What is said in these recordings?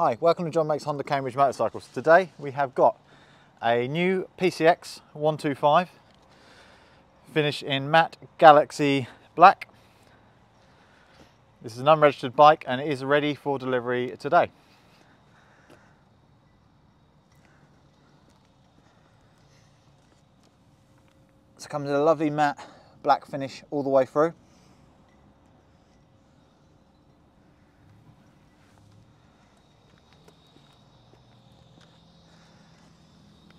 Hi, welcome to John Banks Honda Cambridge Motorcycles. Today we have got a new PCX 125 finished in matte Galaxy Black. This is an unregistered bike and it is ready for delivery today. So it comes in a lovely matte black finish all the way through.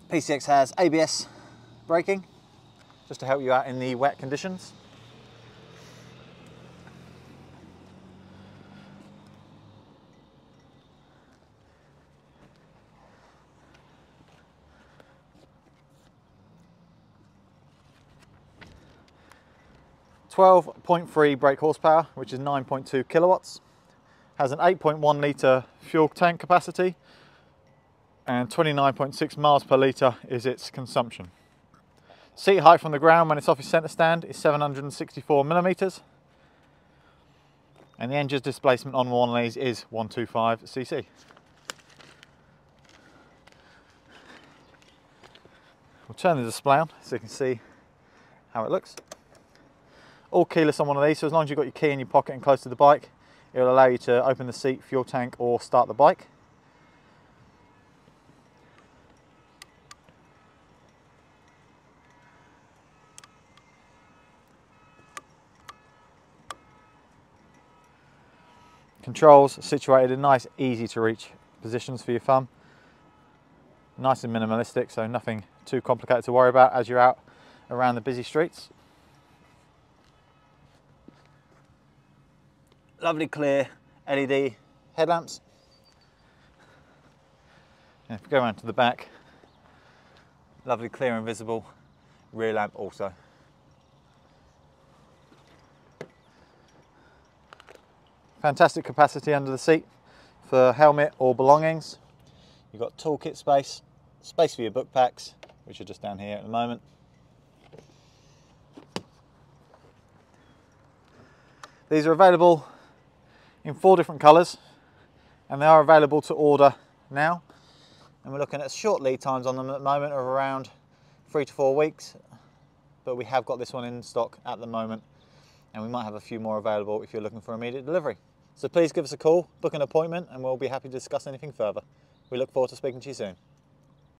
PCX has ABS braking, just to help you out in the wet conditions. Twelve point three brake horsepower, which is nine point two kilowatts. Has an eight point one litre fuel tank capacity and 29.6 miles per litre is its consumption. Seat height from the ground when it's off its centre stand is 764 millimetres and the engine's displacement on one of these is 125 cc. We'll turn the display on so you can see how it looks. All keyless on one of these, so as long as you've got your key in your pocket and close to the bike, it will allow you to open the seat, fuel tank or start the bike. Controls situated in nice, easy to reach positions for your thumb. Nice and minimalistic, so nothing too complicated to worry about as you're out around the busy streets. Lovely clear LED headlamps. And if we go around to the back, lovely clear and visible rear lamp also. Fantastic capacity under the seat for helmet or belongings. You've got toolkit space, space for your book packs, which are just down here at the moment. These are available in four different colours and they are available to order now. And we're looking at short lead times on them at the moment of around three to four weeks, but we have got this one in stock at the moment and we might have a few more available if you're looking for immediate delivery. So please give us a call, book an appointment, and we'll be happy to discuss anything further. We look forward to speaking to you soon.